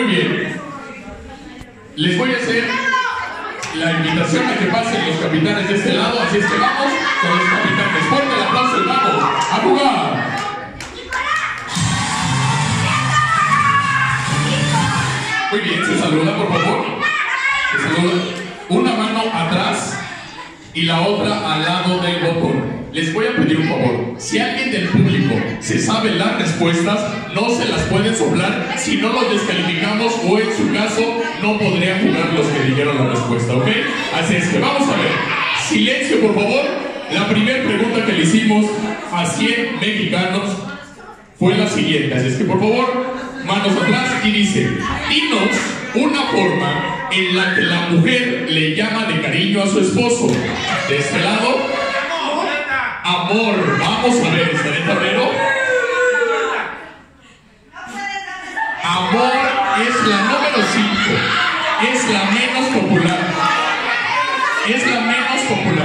Muy bien. Les voy a hacer la invitación a que pasen los capitanes de este lado, así es que vamos con los capitanes. Fuerte el aplauso y vamos a jugar. Muy bien, se saluda por favor. Se saluda. Una mano atrás y la otra al lado del botón. Les voy a pedir un favor. Si se sabe las respuestas, no se las pueden soplar. Si no los descalificamos o en su caso no podrían jugar los que dijeron la respuesta, ¿ok? Así es que vamos a ver. Silencio, por favor. La primera pregunta que le hicimos a 100 mexicanos fue la siguiente. Así es que, por favor, manos atrás y dice, dinos una forma en la que la mujer le llama de cariño a su esposo. De este lado, amor. Vamos a ver, ¿está en tablero? Amor es la número 5. Es la menos popular. Es la menos popular.